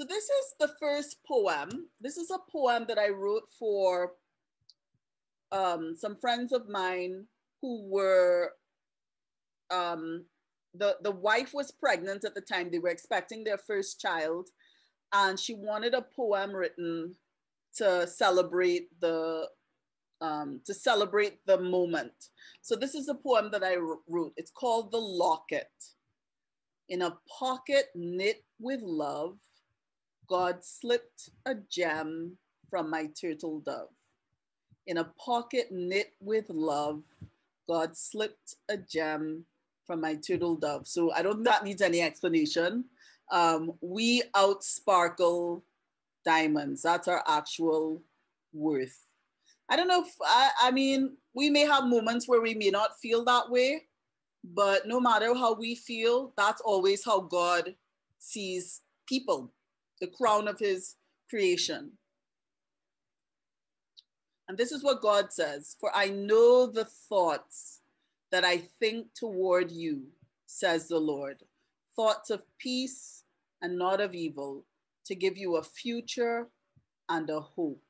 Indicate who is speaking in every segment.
Speaker 1: So this is the first poem. This is a poem that I wrote for um, some friends of mine who were um, the the wife was pregnant at the time. They were expecting their first child, and she wanted a poem written to celebrate the um, to celebrate the moment. So this is a poem that I wrote. It's called The Locket. In a pocket knit with love, God slipped a gem from my turtle dove. In a pocket knit with love, God slipped a gem from my turtle dove. So I don't that needs any explanation. Um, we outsparkle diamonds. That's our actual worth. I don't know if, I, I mean, we may have moments where we may not feel that way, but no matter how we feel, that's always how God sees people, the crown of his creation. And this is what God says For I know the thoughts that I think toward you, says the Lord, thoughts of peace and not of evil, to give you a future and a hope.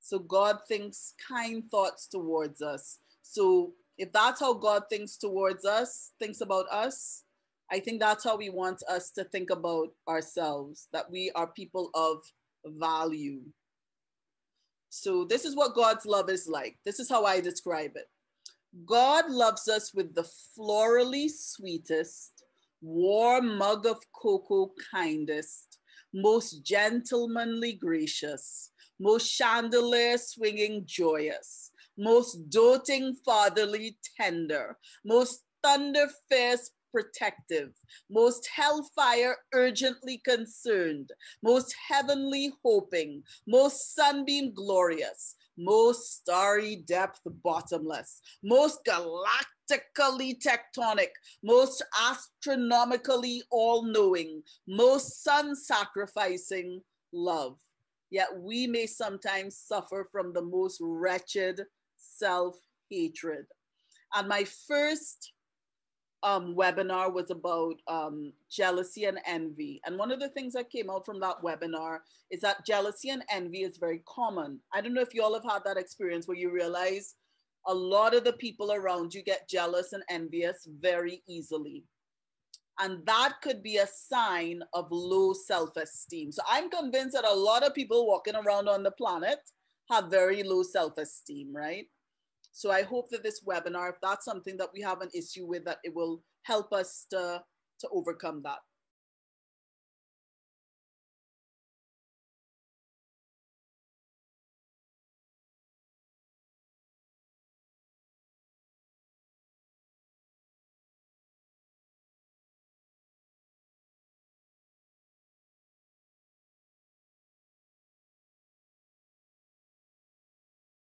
Speaker 1: So God thinks kind thoughts towards us. So if that's how God thinks towards us, thinks about us, I think that's how we want us to think about ourselves, that we are people of value. So this is what God's love is like. This is how I describe it. God loves us with the florally sweetest, warm mug of cocoa kindest, most gentlemanly gracious, most chandelier swinging joyous, most doting fatherly tender, most thunder fierce protective, most hellfire urgently concerned, most heavenly hoping, most sunbeam glorious, most starry depth bottomless, most galactically tectonic, most astronomically all knowing, most sun sacrificing love. Yet we may sometimes suffer from the most wretched self hatred. And my first um, webinar was about um, jealousy and envy. And one of the things that came out from that webinar is that jealousy and envy is very common. I don't know if you all have had that experience where you realize a lot of the people around you get jealous and envious very easily. And that could be a sign of low self esteem. So I'm convinced that a lot of people walking around on the planet have very low self esteem, right? So I hope that this webinar, if that's something that we have an issue with, that it will help us to, to overcome that.